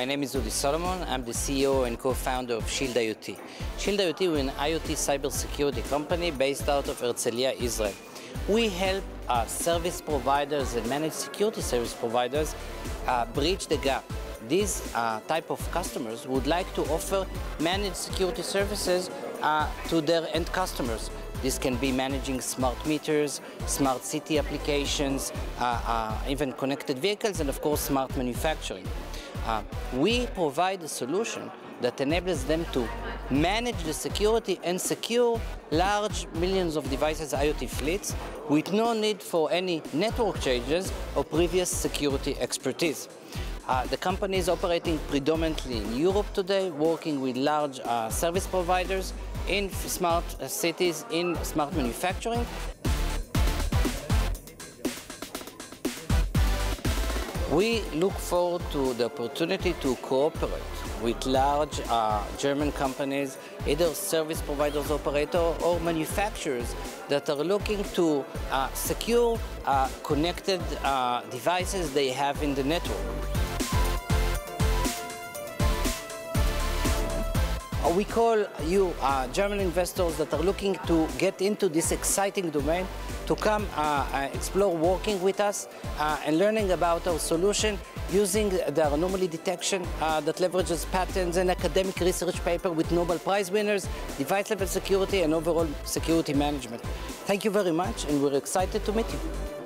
My name is Udi Solomon. I'm the CEO and co-founder of Shield IoT. Shield IoT is an IoT cybersecurity company based out of Herzliya, Israel. We help uh, service providers and managed security service providers uh, bridge the gap. These uh, type of customers would like to offer managed security services uh, to their end customers. This can be managing smart meters, smart city applications, uh, uh, even connected vehicles, and of course smart manufacturing. We provide a solution that enables them to manage the security and secure large millions of devices IoT fleets with no need for any network changes or previous security expertise. Uh, the company is operating predominantly in Europe today, working with large uh, service providers in smart uh, cities, in smart manufacturing. We look forward to the opportunity to cooperate with large uh, German companies, either service providers, operator, or manufacturers that are looking to uh, secure uh, connected uh, devices they have in the network. Uh, we call you uh, German investors that are looking to get into this exciting domain to come uh, uh explore working with us uh, and learning about our solution using the anomaly detection that leverages patents and academic research paper with Nobel Prize winners, device level security and overall security management. Thank you very much and we're excited to meet you.